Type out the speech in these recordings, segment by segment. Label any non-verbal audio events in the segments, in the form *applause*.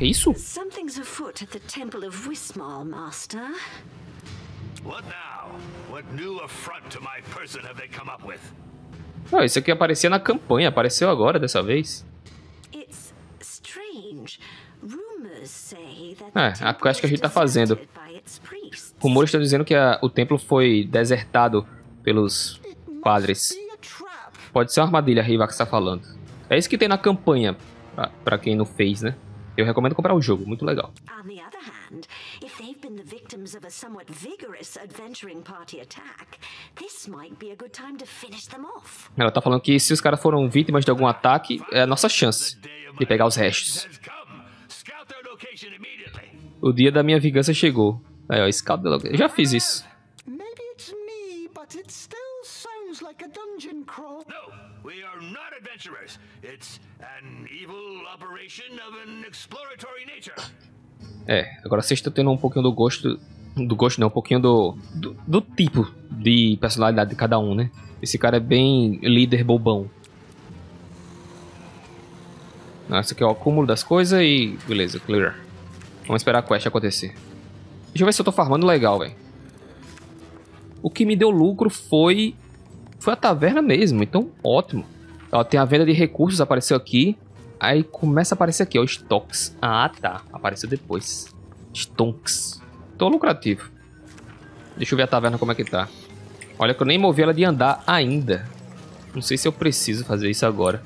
Que isso? Something's afoot at the Temple of Wismar, Master. What now? What new affront to my person have they come up with? Ah, isso aqui aparecia na campanha, apareceu agora dessa vez. It's strange. Rumors say that É, a temple quest que a gente tá fazendo. Rumores estão dizendo que a- o templo foi desertado pelos padres. A. Pode ser uma armadilha, Rivax está falando. É isso que tem na campanha, pra, pra quem não fez, né? Eu recomendo comprar o jogo, muito legal. On the other hand, if they've been the victims of a somewhat vigorous adventuring party attack, this might be a good time to finish them off. Ela tá falando que se os caras foram vítimas de algum ataque, é a nossa chance de pegar os restos. O dia da minha vingança chegou. Aí, ó, scout Eu já fiz isso. Maybe it's me, but it adventurers. It's an evil operation of an exploratory nature. É, agora vocês estão tendo um pouquinho do gosto. Do gosto não, um pouquinho do, do. do tipo de personalidade de cada um, né? Esse cara é bem líder bobão. Esse aqui é o acúmulo das coisas e. Beleza, clear. Vamos esperar a quest acontecer. Deixa eu ver se eu tô farmando legal, velho. O que me deu lucro foi. Foi a taverna mesmo, então ótimo. Ó, tem a venda de recursos, apareceu aqui. Aí começa a aparecer aqui, ó, stocks. Ah, tá. Apareceu depois. Stonks. Tô lucrativo. Deixa eu ver a taverna como é que tá. Olha que eu nem movi ela de andar ainda. Não sei se eu preciso fazer isso agora.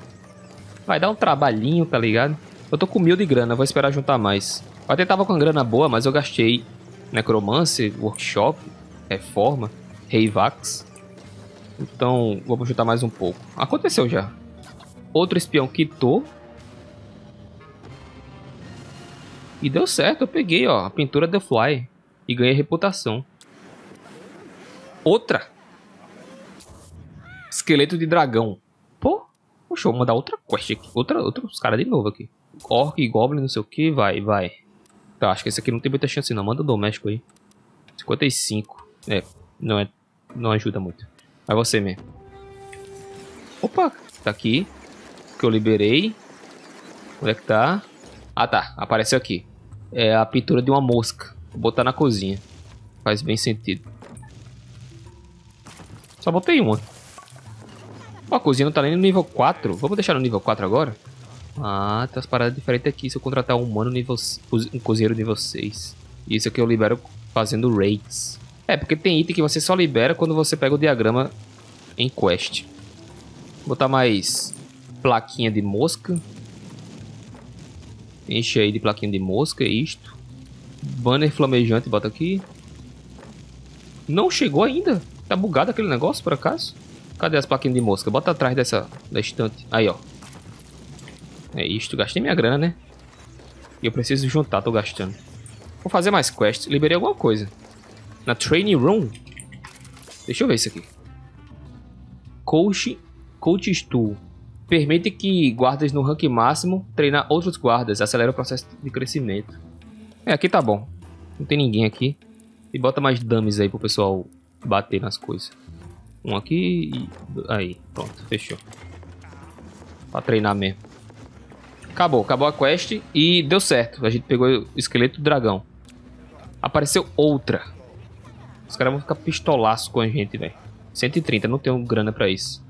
Vai dar um trabalhinho, tá ligado? Eu tô com mil de grana, vou esperar juntar mais. Eu até tava com grana boa, mas eu gastei Necromancer, Workshop, Reforma, Reivax. Então, vamos juntar mais um pouco. Aconteceu já. Outro espião quitou. E deu certo, eu peguei, ó, a pintura The Fly. E ganhei reputação. Outra. Esqueleto de dragão. Pô, poxa, vou mandar outra quest aqui. Outra, outros caras de novo aqui. Orc, Goblin, não sei o que, vai, vai. Tá, acho que esse aqui não tem muita chance não. Manda o doméstico aí. 55. É, não é. Não ajuda muito. Vai você mesmo. Opa, tá aqui. Que eu liberei. Onde é que tá? Ah tá, apareceu aqui. É a pintura de uma mosca. Vou botar na cozinha. Faz bem sentido. Só botei uma. A cozinha não tá nem no nível 4. Vamos deixar no nível 4 agora? Ah, tem umas paradas diferentes aqui. Se eu contratar um humano nível... Um cozinheiro nível 6. E isso aqui eu libero fazendo raids. É, porque tem item que você só libera quando você pega o diagrama em quest. Vou botar mais plaquinha de mosca. Enche aí de plaquinha de mosca, é isto. Banner flamejante, bota aqui. Não chegou ainda. Tá bugado aquele negócio, por acaso? Cadê as plaquinhas de mosca? Bota atrás dessa da estante. Aí, ó. É isto. Gastei minha grana, né? E eu preciso juntar, tô gastando. Vou fazer mais quests. Liberei alguma coisa. Na Training Room. Deixa eu ver isso aqui. Coach, Coach Stool. Permite que guardas no rank máximo treinar outros guardas. Acelera o processo de crescimento. É, aqui tá bom. Não tem ninguém aqui. E bota mais dummies aí pro pessoal bater nas coisas. Um aqui e... Aí, pronto, fechou. Pra treinar mesmo. Acabou, acabou a quest e deu certo. A gente pegou o esqueleto do dragão. Apareceu outra. Os caras vão ficar pistolaço com a gente, velho. 130, não tenho grana pra isso.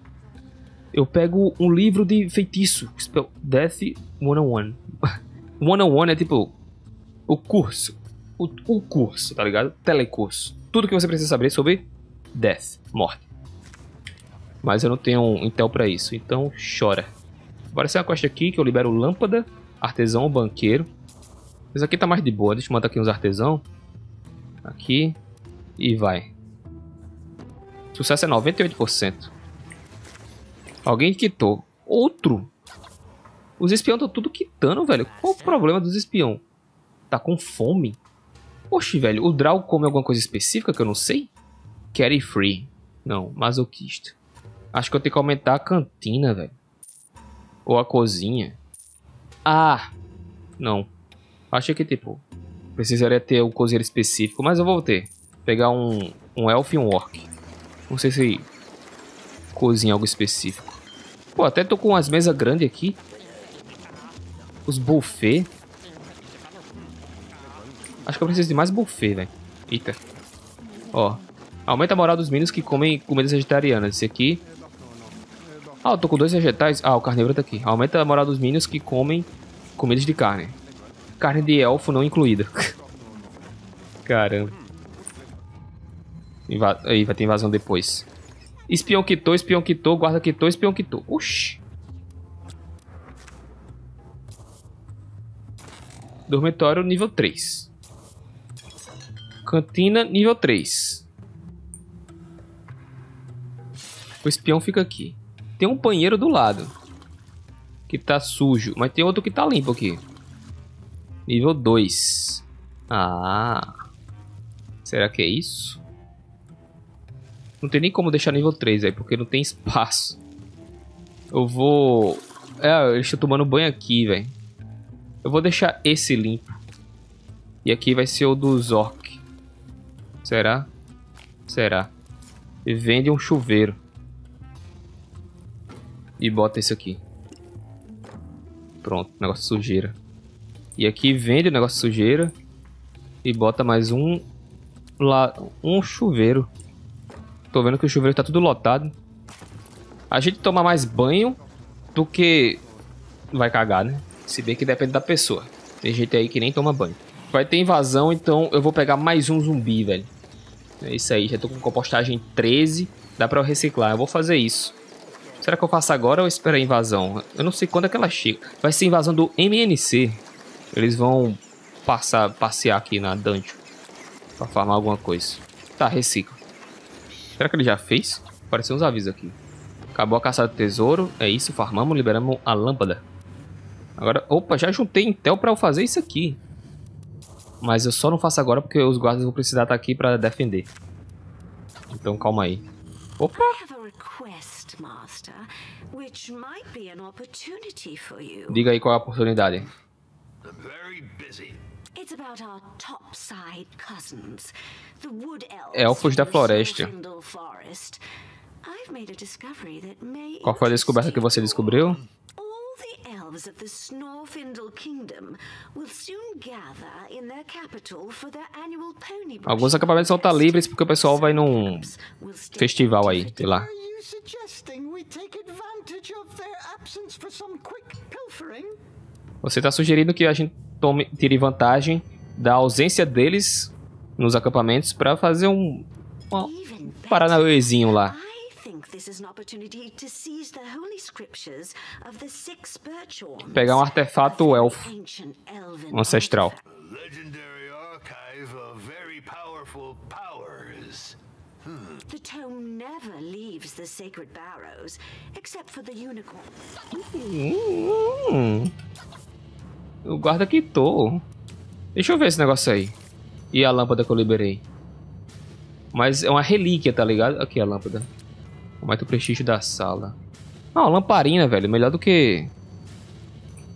Eu pego um livro de feitiço. Spell Death 101. 101 *laughs* é tipo o curso. O, o curso, tá ligado? Telecurso. Tudo que você precisa saber sobre Death, morte. Mas eu não tenho um Intel pra isso, então chora. Apareceu uma quest aqui que eu libero lâmpada, artesão, banqueiro. Esse aqui tá mais de boa. Deixa eu mandar aqui uns artesão. Aqui. E vai. Sucesso é 98%. Alguém quitou. Outro. Os espiões estão tudo quitando, velho. Qual o problema dos espiões? Tá com fome? Oxe, velho. O Draw come alguma coisa específica que eu não sei? Carry free. Não, masoquista. Acho que eu tenho que aumentar a cantina, velho. Ou a cozinha. Ah! Não. Achei que, tipo, precisaria ter um cozinheiro específico, mas eu vou ter. Pegar um, um elfo e um orc. Não sei se cozinha algo específico. Pô, até tô com as mesas grandes aqui. Os buffet. Acho que eu preciso de mais buffet, velho. Eita. Ó. Aumenta a moral dos meninos que comem comidas vegetarianas. Esse aqui. Ah, eu tô com dois vegetais. Ah, o carnívoro tá aqui. Aumenta a moral dos meninos que comem comidas de carne. Carne de elfo não incluída. *laughs* Caramba. Aí, vai ter invasão depois. Espião quitou, espião quitou, guarda quitou, espião quitou. Oxi. Dormitório nível 3. Cantina nível 3. O espião fica aqui. Tem um banheiro do lado. Que tá sujo. Mas tem outro que tá limpo aqui. Nível 2. Ah. Será que é isso? Não tem nem como deixar nível 3 aí, porque não tem espaço. Eu vou... É, eu estou tomando banho aqui, velho. Eu vou deixar esse limpo. E aqui vai ser o do Zork. Será? Será. E vende um chuveiro. E bota esse aqui. Pronto, negócio de sujeira. E aqui vende o negócio de sujeira. E bota mais um... Lá, um chuveiro. Tô vendo que o chuveiro tá tudo lotado. A gente toma mais banho do que vai cagar, né? Se bem que depende da pessoa. Tem gente aí que nem toma banho. Vai ter invasão, então eu vou pegar mais um zumbi, velho. É isso aí, já tô com compostagem 13. Dá pra eu reciclar, eu vou fazer isso. Será que eu faço agora ou espero a invasão? Eu não sei quando é que ela chega. Vai ser invasão do MNC. Eles vão passar, passear aqui na dungeon. Pra farmar alguma coisa. Tá, recicla. Será que ele já fez? Apareceu uns avisos aqui. Acabou a caçada do tesouro. É isso, farmamos, liberamos a lâmpada. Agora, opa, já juntei Intel pra eu fazer isso aqui. Mas eu só não faço agora porque os guardas vão precisar estar aqui pra defender. Então calma aí. Opa! Diga aí qual é a oportunidade. Elfos da floresta. Qual foi a descoberta que você descobriu? elves of the Snorfindle Kingdom will soon gather in their capital for their annual pony Alguns acampamentos vão estar livres porque o pessoal vai num festival aí, sei lá. Você está sugerindo que a gente tome, tire vantagem da ausência deles nos acampamentos para fazer um, um paranauêzinho lá Pegar um artefato elfo um ancestral. Hmm. The tome never leaves the sacred barrows, except for the unicorn. O guarda quitou. Deixa eu ver esse negócio aí. E a lâmpada que eu liberei. Mas é uma relíquia, tá ligado? Aqui a lâmpada. Aumenta o prestígio da sala. Ah, lamparina, velho. Melhor do que...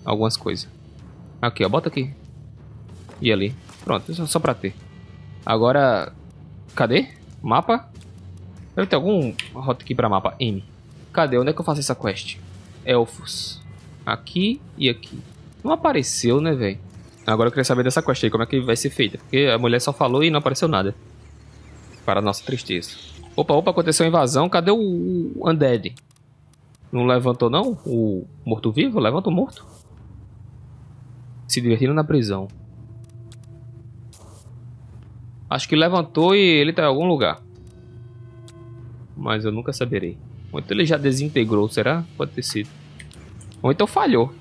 Algumas coisas. Aqui, ó. Bota aqui. E ali. Pronto, só, só pra ter. Agora... Cadê? Mapa? Deve ter algum rota aqui pra mapa. M. Cadê? Onde é que eu faço essa quest? Elfos. Aqui e aqui. Não apareceu, né, velho? Agora eu queria saber dessa quest aí, como é que vai ser feita. Porque a mulher só falou e não apareceu nada. Para nossa tristeza. Opa, opa, aconteceu a invasão. Cadê o Undead? Não levantou, não? O morto-vivo? Levanta o morto. Se divertindo na prisão. Acho que levantou e ele tá em algum lugar. Mas eu nunca saberei. Ou então ele já desintegrou, será? Pode ter sido. Ou então falhou.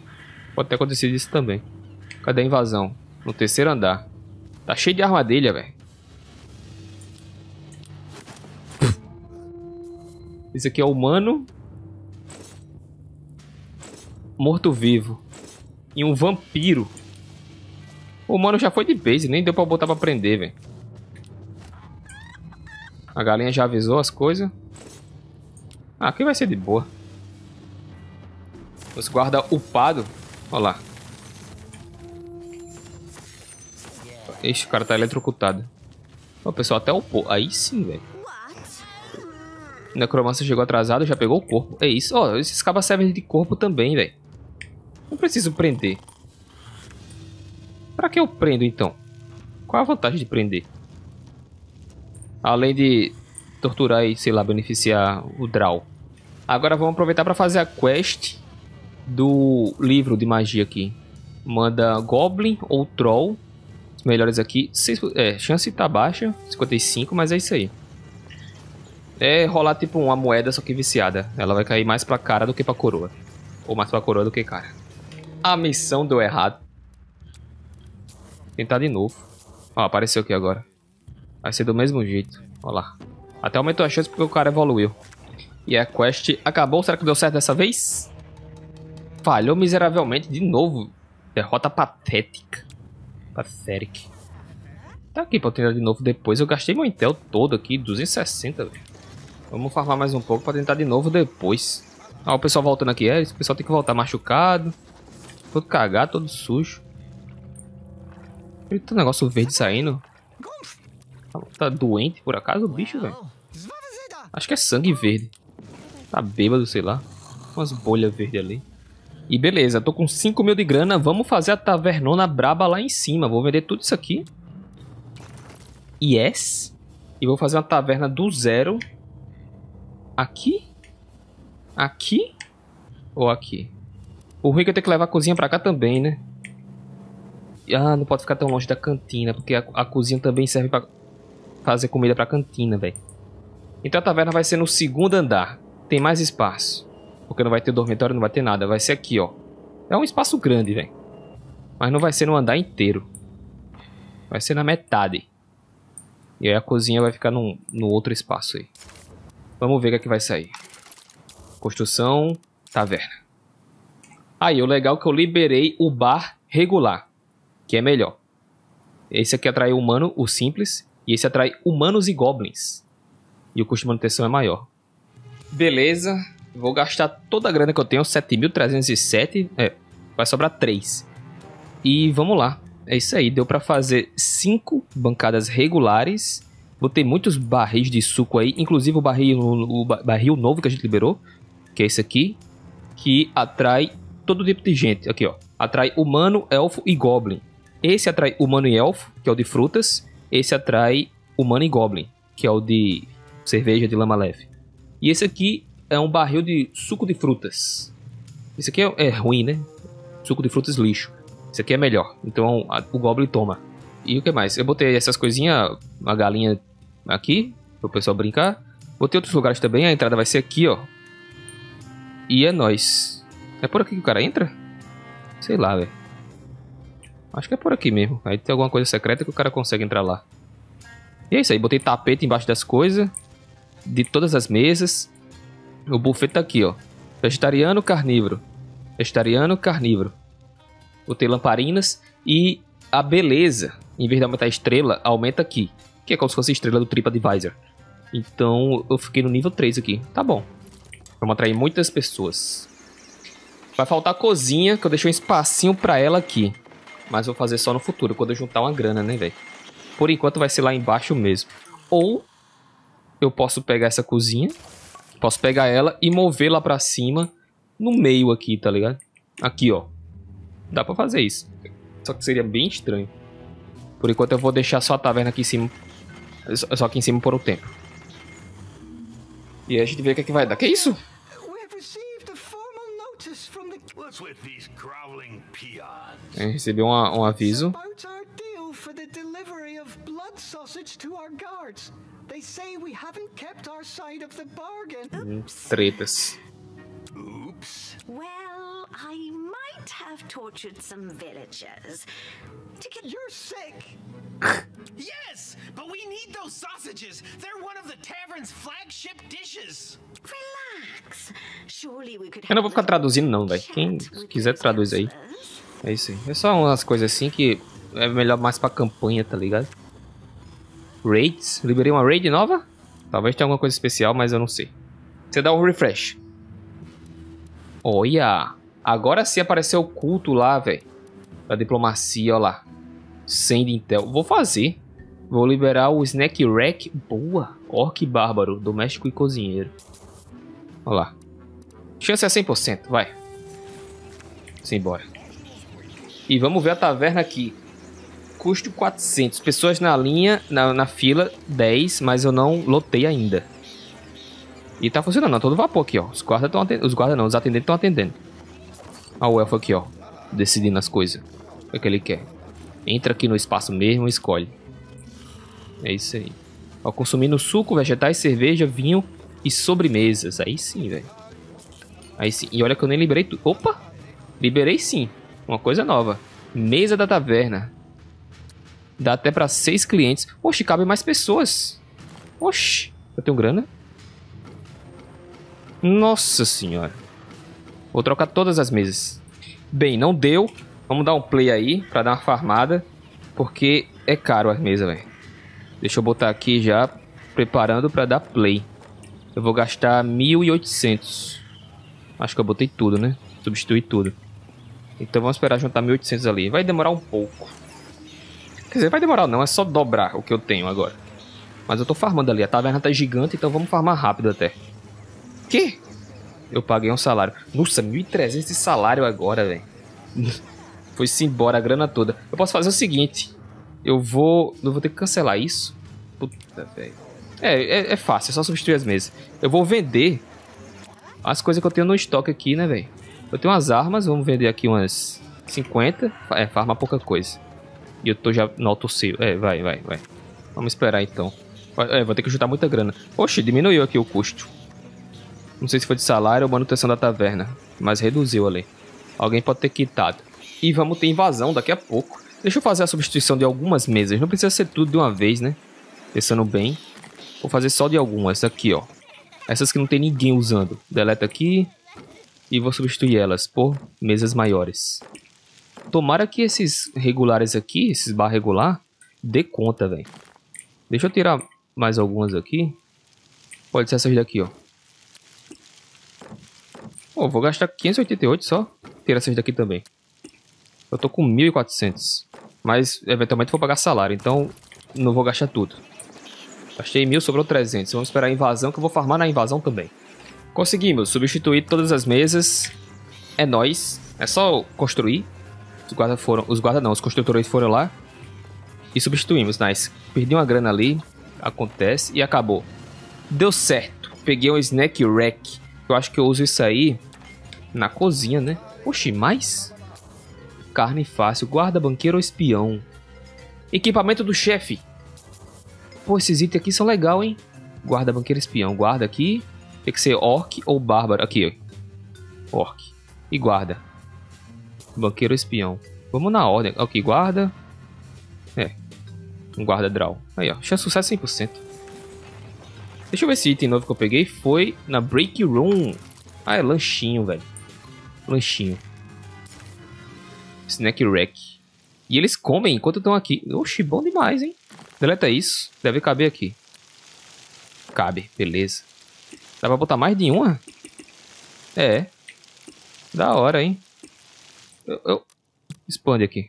Pode ter acontecido isso também. Cadê a invasão? No terceiro andar. Tá cheio de armadilha, velho. Esse aqui é humano. Morto-vivo. E um vampiro. O humano já foi de base, nem deu pra botar pra prender, velho. A galinha já avisou as coisas. Ah, aqui vai ser de boa. Os guarda upado. Olha lá. Ixi, o cara tá eletrocutado. O pessoal até upou. Aí sim, velho. Necromancer chegou atrasado, já pegou o corpo. É isso. Ó, esses cabas servem de corpo também, velho. Não preciso prender. Pra que eu prendo, então? Qual a vantagem de prender? Além de torturar e, sei lá, beneficiar o Draw. Agora vamos aproveitar para fazer a quest do livro de magia aqui. Manda Goblin ou Troll. Os melhores aqui. É, chance tá baixa, 55, mas é isso aí. É rolar tipo uma moeda, só que viciada. Ela vai cair mais pra cara do que pra coroa. Ou mais pra coroa do que cara. A missão deu errado. Tentar de novo. Ó, apareceu aqui agora. Vai ser do mesmo jeito. Ó lá. Até aumentou a chance porque o cara evoluiu. E a quest acabou. Será que deu certo dessa vez? Falhou miseravelmente de novo. Derrota patética. Pathetic. Tá aqui pra eu tentar de novo depois. Eu gastei meu Intel todo aqui. 260, velho. Vamos farmar mais um pouco pra tentar de novo depois. Ó, o pessoal voltando aqui. É, esse pessoal tem que voltar machucado. Todo cagado, todo sujo. Eita, um negócio verde saindo. Tá doente por acaso o bicho, velho? Acho que é sangue verde. Tá bêbado, sei lá. Umas bolhas verdes ali. E beleza, tô com 5 mil de grana. Vamos fazer a tavernona braba lá em cima. Vou vender tudo isso aqui. Yes. E vou fazer uma taverna do zero. Aqui? Aqui? Ou aqui? O ruim é que eu tenho que levar a cozinha pra cá também, né? Ah, não pode ficar tão longe da cantina, porque a, a cozinha também serve pra fazer comida pra cantina, velho. Então a taverna vai ser no segundo andar. Tem mais espaço. Porque não vai ter dormitório, não vai ter nada. Vai ser aqui, ó. É um espaço grande, velho. Mas não vai ser no andar inteiro. Vai ser na metade. E aí a cozinha vai ficar num, no outro espaço aí. Vamos ver o que, é que vai sair. Construção, taverna. Aí, o legal é que eu liberei o bar regular, que é melhor. Esse aqui atrai humano, o simples, e esse atrai humanos e goblins. E o custo de manutenção é maior. Beleza, vou gastar toda a grana que eu tenho, 7.307, é, vai sobrar 3. E vamos lá, é isso aí, deu para fazer 5 bancadas regulares Botei muitos barris de suco aí, inclusive o barril, o barril novo que a gente liberou, que é esse aqui, que atrai todo tipo de gente. Aqui, ó. Atrai humano, elfo e goblin. Esse atrai humano e elfo, que é o de frutas. Esse atrai humano e goblin, que é o de cerveja de lama leve. E esse aqui é um barril de suco de frutas. Esse aqui é, é ruim, né? Suco de frutas lixo. Esse aqui é melhor. Então a, o goblin toma. E o que mais? Eu botei essas coisinhas, uma galinha aqui, pro pessoal brincar. Vou ter outros lugares também, a entrada vai ser aqui, ó. E é nóis. É por aqui que o cara entra? Sei lá, velho. Acho que é por aqui mesmo. Aí tem alguma coisa secreta que o cara consegue entrar lá. E é isso aí, botei tapete embaixo das coisas. De todas as mesas. O buffet tá aqui, ó. Vegetariano, carnívoro. Vegetariano, carnívoro. Botei lamparinas. E a beleza, em vez de aumentar a estrela, aumenta aqui que é como se fosse a estrela do TripAdvisor. Então eu fiquei no nível 3 aqui. Tá bom. Vamos atrair muitas pessoas. Vai faltar a cozinha, que eu deixei um espacinho pra ela aqui. Mas vou fazer só no futuro, quando eu juntar uma grana, né, velho? Por enquanto vai ser lá embaixo mesmo. Ou eu posso pegar essa cozinha, posso pegar ela e mover lá pra cima, no meio aqui, tá ligado? Aqui, ó. Dá pra fazer isso. Só que seria bem estranho. Por enquanto eu vou deixar só a taverna aqui em cima só aqui em cima por um tempo. E aí a gente vê o que, é que vai dar. Que isso? A gente recebeu uma, um aviso. Tretas. Oops. Well, I might have tortured some villagers to get. You're sick. *laughs* yes, but we need those sausages. They're one of the tavern's flagship dishes. Relax. Surely we could. Eu não vou ficar traduzindo não, velho. Quem quiser traduz aí. É isso aí. É só umas coisas assim que é melhor mais pra campanha, tá ligado? Raids. Liberei uma raid nova? Talvez tenha alguma coisa especial, mas eu não sei. Você dá um refresh. Olha! Agora sim apareceu o culto lá, velho. Da diplomacia, ó lá. Send Intel. Vou fazer. Vou liberar o Snack Rack. Boa! Orc Bárbaro, doméstico e cozinheiro. Olha lá. Chance é 100%, vai. Simbora. E vamos ver a taverna aqui. Custo 400. Pessoas na linha, na, na fila, 10, mas eu não lotei ainda. E tá funcionando, todo vapor aqui, ó. Os guardas estão atendendo. Os guardas não, os atendentes estão atendendo. Olha o elfo aqui, ó. Decidindo as coisas. O que, é que ele quer? Entra aqui no espaço mesmo e escolhe. É isso aí. Ó, consumindo suco, vegetais, cerveja, vinho e sobremesas. Aí sim, velho. Aí sim. E olha que eu nem liberei tudo. Opa! Liberei sim. Uma coisa nova. Mesa da taverna. Dá até pra seis clientes. Oxe, cabe mais pessoas. Oxe. Eu tenho grana? Nossa senhora. Vou trocar todas as mesas. Bem, não deu. Vamos dar um play aí pra dar uma farmada. Porque é caro as mesas, velho. Deixa eu botar aqui já. Preparando pra dar play. Eu vou gastar 1.800. Acho que eu botei tudo, né? Substituir tudo. Então vamos esperar juntar 1.800 ali. Vai demorar um pouco. Quer dizer, vai demorar não. É só dobrar o que eu tenho agora. Mas eu tô farmando ali. A taverna tá gigante, então vamos farmar rápido até. Que? Eu paguei um salário. Nossa, 1.300 de salário agora, velho. *laughs* Foi-se embora a grana toda. Eu posso fazer o seguinte. Eu vou... Eu vou ter que cancelar isso. Puta, velho. É, é, é, fácil, é só substituir as mesas. Eu vou vender as coisas que eu tenho no estoque aqui, né, velho? Eu tenho umas armas, vamos vender aqui umas 50. É, farma pouca coisa. E eu tô já no auto sale. É, vai, vai, vai. Vamos esperar então. É, vou ter que juntar muita grana. Oxe, diminuiu aqui o custo. Não sei se foi de salário ou manutenção da taverna, mas reduziu ali. Alguém pode ter quitado. E vamos ter invasão daqui a pouco. Deixa eu fazer a substituição de algumas mesas. Não precisa ser tudo de uma vez, né? Pensando bem. Vou fazer só de algumas. Aqui, ó. Essas que não tem ninguém usando. Deleta aqui. E vou substituir elas por mesas maiores. Tomara que esses regulares aqui, esses bar regular, dê conta, velho. Deixa eu tirar mais algumas aqui. Pode ser essas daqui, ó. Vou gastar 588 só. Tirar essas daqui também. Eu tô com 1.400. Mas, eventualmente, vou pagar salário. Então, não vou gastar tudo. Gastei 1.000, sobrou 300. Vamos esperar a invasão, que eu vou farmar na invasão também. Conseguimos substituir todas as mesas. É nóis. É só construir. Os guardas foram... Os não, os construtores foram lá. E substituímos. Nice. Perdi uma grana ali. Acontece. E acabou. Deu certo. Peguei um snack rack. Eu acho que eu uso isso aí na cozinha, né? Oxi, mais? Carne fácil, guarda, banqueiro ou espião. Equipamento do chefe. Pô, esses itens aqui são legal, hein? Guarda, banqueiro, espião. Guarda aqui. Tem que ser orc ou bárbaro. Aqui. Orc. E guarda. Banqueiro espião. Vamos na ordem. Ok, guarda. É. Um guarda draw. Aí, ó. Chance de sucesso 100%. Deixa eu ver esse item novo que eu peguei. Foi na Break Room. Ah, é lanchinho, velho lanchinho. Snack Rack. E eles comem enquanto estão aqui. Oxi, bom demais, hein? Deleta isso. Deve caber aqui. Cabe, beleza. Dá pra botar mais de uma? É. Da hora, hein? Eu, eu... Expande aqui.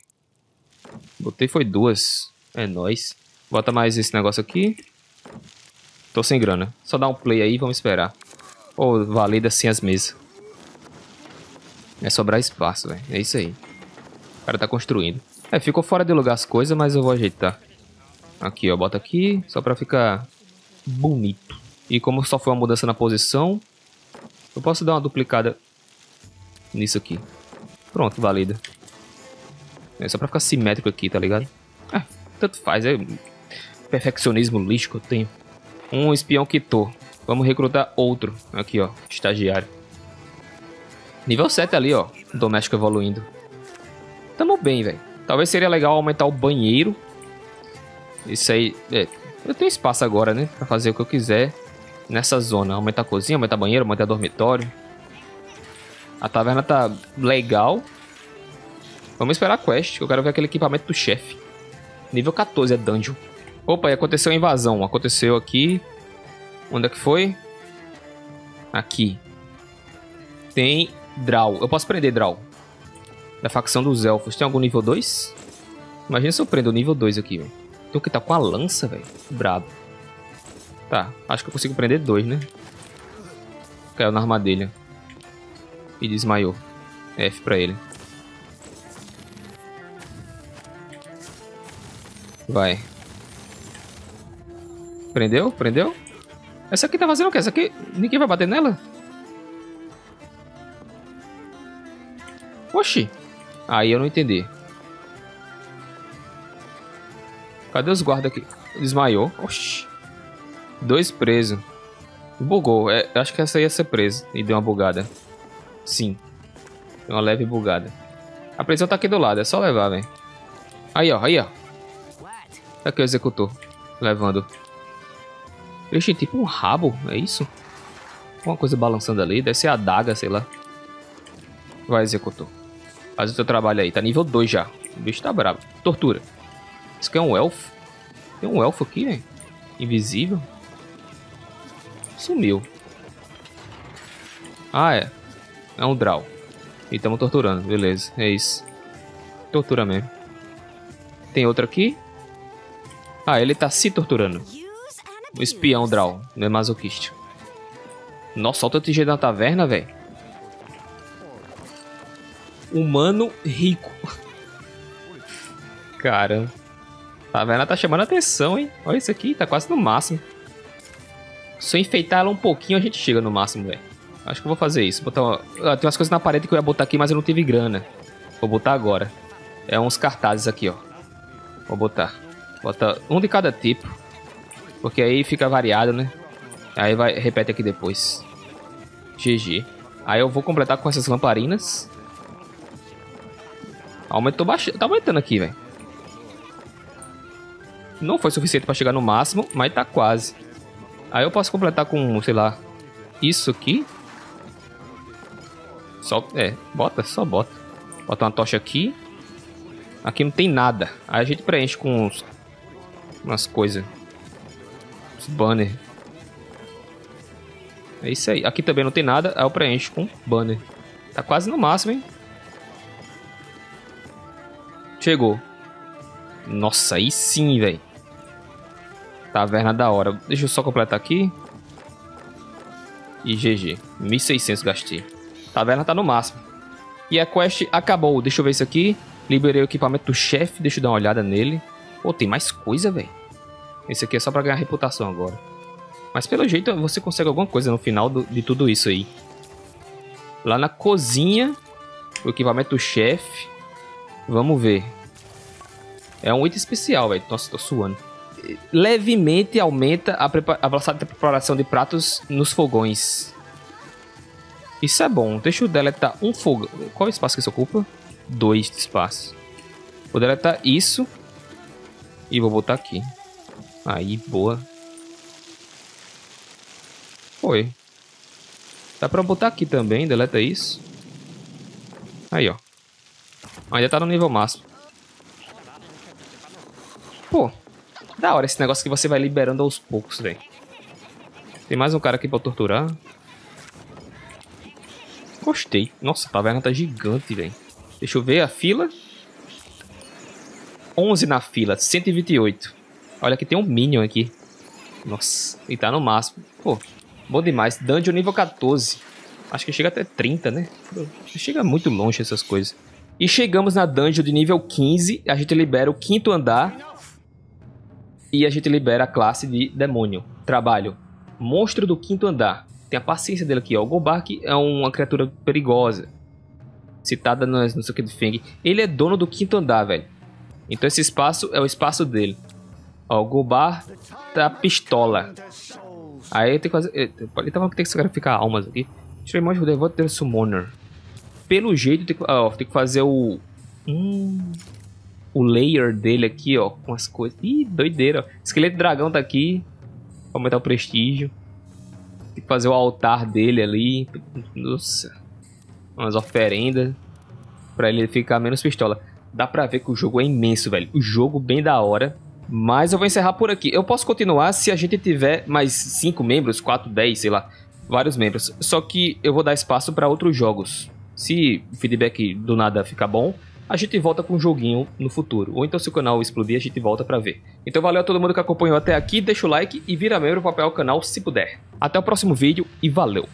Botei foi duas. É nóis. Bota mais esse negócio aqui. Tô sem grana. Só dá um play aí e vamos esperar. Ou valida sem as mesas. É sobrar espaço, velho. É isso aí. O cara tá construindo. É, ficou fora de lugar as coisas, mas eu vou ajeitar. Aqui, ó. Bota aqui, só pra ficar bonito. E como só foi uma mudança na posição, eu posso dar uma duplicada nisso aqui. Pronto, valida. É só pra ficar simétrico aqui, tá ligado? É, tanto faz. É perfeccionismo lixo que eu tenho. Um espião quitou. Vamos recrutar outro. Aqui, ó. Estagiário. Nível 7 ali, ó. Doméstico evoluindo. Tamo bem, velho. Talvez seria legal aumentar o banheiro. Isso aí... É, eu tenho espaço agora, né? Pra fazer o que eu quiser nessa zona. Aumentar a cozinha, aumentar banheiro, aumentar dormitório. A taverna tá legal. Vamos esperar a quest, eu quero ver aquele equipamento do chefe. Nível 14 é dungeon. Opa, e aconteceu a invasão. Aconteceu aqui. Onde é que foi? Aqui. Tem Draw. Eu posso prender Draw. Da facção dos elfos. Tem algum nível 2? Imagina se eu prendo o nível 2 aqui, velho. Tem que tá com a lança, velho. Brabo. Tá, acho que eu consigo prender dois, né? Caiu na armadilha. E desmaiou. F pra ele. Vai. Prendeu? Prendeu? Essa aqui tá fazendo o quê? Essa aqui... Ninguém vai bater nela? Oxi. Aí eu não entendi. Cadê os guardas aqui? Desmaiou. Oxi. Dois presos. Bugou. É, acho que essa ia ser presa. E deu uma bugada. Sim. Deu uma leve bugada. A prisão tá aqui do lado. É só levar, velho. Aí, ó. Aí, ó. Aqui o executor. Levando. Tinha tipo um rabo. É isso? Uma coisa balançando ali. Deve ser a daga, sei lá. Vai, executor. Faz o teu trabalho aí. Tá nível 2 já. O bicho tá bravo. Tortura. Isso aqui é um elfo. Tem um elfo aqui, velho. Invisível. Sumiu. Ah, é. É um draw. E estamos torturando. Beleza, é isso. Tortura mesmo. Tem outro aqui. Ah, ele tá se torturando. O espião draw. Não é masoquista. Nossa, olha o de na taverna, velho. Humano rico. *laughs* Caramba. Taverna tá chamando atenção, hein? Olha isso aqui, tá quase no máximo. Se eu enfeitar ela um pouquinho, a gente chega no máximo, velho. Acho que eu vou fazer isso. Botar uma... ah, tem umas coisas na parede que eu ia botar aqui, mas eu não tive grana. Vou botar agora. É uns cartazes aqui, ó. Vou botar. Bota um de cada tipo. Porque aí fica variado, né? Aí vai, repete aqui depois. GG. Aí eu vou completar com essas lamparinas. Aumentou bastante. Tá aumentando aqui, velho. Não foi suficiente para chegar no máximo, mas tá quase. Aí eu posso completar com, sei lá, isso aqui. Só, é, bota, só bota. Bota uma tocha aqui. Aqui não tem nada. Aí a gente preenche com uns, umas coisas. Os banner. É isso aí. Aqui também não tem nada. Aí eu preencho com banner. Tá quase no máximo, hein? Chegou. Nossa, aí sim, velho. Taverna da hora. Deixa eu só completar aqui. E GG. 1600 gastei. Taverna tá no máximo. E a quest acabou. Deixa eu ver isso aqui. Liberei o equipamento do chefe. Deixa eu dar uma olhada nele. Pô, tem mais coisa, velho. Esse aqui é só pra ganhar reputação agora. Mas pelo jeito você consegue alguma coisa no final do, de tudo isso aí. Lá na cozinha. O equipamento do chefe. Vamos ver. É um item especial, velho. Nossa, tô suando levemente aumenta a, a velocidade de preparação de pratos nos fogões. Isso é bom. Deixa eu deletar um fogão. Qual o espaço que isso ocupa? Dois de espaço. Vou deletar isso. E vou botar aqui. Aí, boa. Foi. Dá pra botar aqui também. Deleta isso. Aí, ó. Ainda tá no nível máximo. Pô, da hora esse negócio que você vai liberando aos poucos, velho. Tem mais um cara aqui pra torturar. Gostei. Nossa, a taverna tá gigante, velho. Deixa eu ver a fila. 11 na fila, 128. Olha que tem um Minion aqui. Nossa, e tá no máximo. Pô, bom demais. Dungeon nível 14. Acho que chega até 30, né? Chega muito longe essas coisas. E chegamos na dungeon de nível 15. A gente libera o quinto andar. E a gente libera a classe de demônio. Trabalho. Monstro do quinto andar. Tem a paciência dele aqui, ó. O Golbark é uma criatura perigosa. Citada no, no sei o que do Feng. Ele é dono do quinto andar, velho. Então esse espaço é o espaço dele. Ó, o Golbar tá pistola. Aí tem que fazer. Ele falando que tem que sacrificar almas aqui. Tirei mais o Summoner. Pelo jeito, tem que, ó, tem que fazer o. Hum, o layer dele aqui, ó, com as coisas. Ih, doideira. Esqueleto dragão tá aqui. Aumentar o prestígio. Tem que fazer o altar dele ali. Nossa. Umas oferendas. Pra ele ficar menos pistola. Dá pra ver que o jogo é imenso, velho. O jogo bem da hora. Mas eu vou encerrar por aqui. Eu posso continuar se a gente tiver mais 5 membros, 4, 10, sei lá. Vários membros. Só que eu vou dar espaço para outros jogos. Se o feedback do nada ficar bom, a gente volta com um joguinho no futuro. Ou então se o canal explodir, a gente volta para ver. Então valeu a todo mundo que acompanhou até aqui, deixa o like e vira membro para apoiar o canal se puder. Até o próximo vídeo e valeu!